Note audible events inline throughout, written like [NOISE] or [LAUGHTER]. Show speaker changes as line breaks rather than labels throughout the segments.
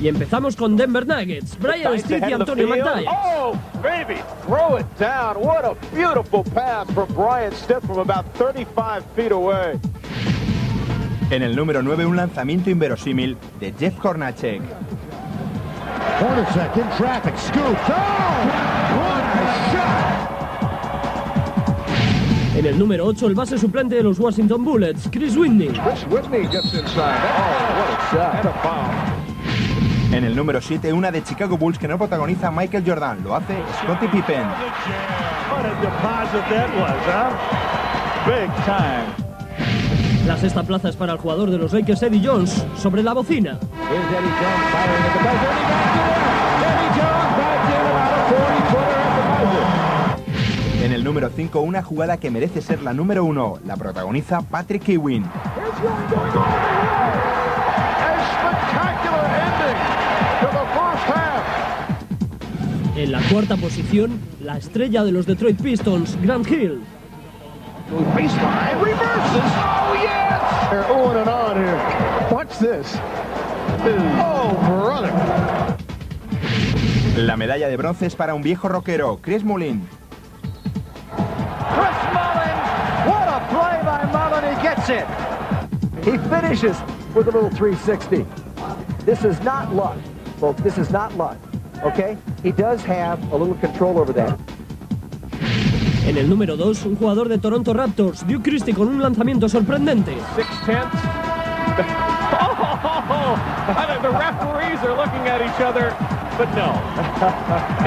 Y empezamos con Denver Nuggets, Brian Stitt y Antonio McDyess.
Oh, baby, throw it down. What a beautiful pass from Brian Stitt from about 35 feet away.
En el número 9, un lanzamiento inverosímil de Jeff Hornacek.
Hornacek in traffic, scoops. Oh, what a shot!
En el número 8, el base suplente de los Washington Bullets, Chris Whitney.
Chris Whitney gets inside. Oh, what a shot. And a foul.
En el número 7, una de Chicago Bulls que no protagoniza Michael Jordan, lo hace Scottie Pippen.
La sexta plaza es para el jugador de los Lakers, Eddie Jones, sobre la bocina.
Here's Eddie Jones firing at the buzzer. and he banks it in. Eddie Jones banks in about a 40-footer at the buzzer.
En el número 5, una jugada que merece ser la número 1, la protagoniza Patrick Ewing.
En la cuarta posición, la estrella de los Detroit Pistons, Grant Hill.
Baseline reverses. Oh, yes. They're on and on here. Watch this. Oh, brother.
La medalla de bronce es para un viejo rockero, Chris Mullin.
Chris Mullen. What a play by Mullen. He gets it.
He finishes with a little 360. This is not luck, folks. This is not luck. Okay? He does have a little control over that.
En el número 2, un jugador de Toronto Raptors, Duke Christie, con un lanzamiento sorprendente.
Six tenths. [LAUGHS] Oh, the referees are looking at each other, but no.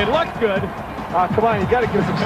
it looked good. Uh, come on, you got to give some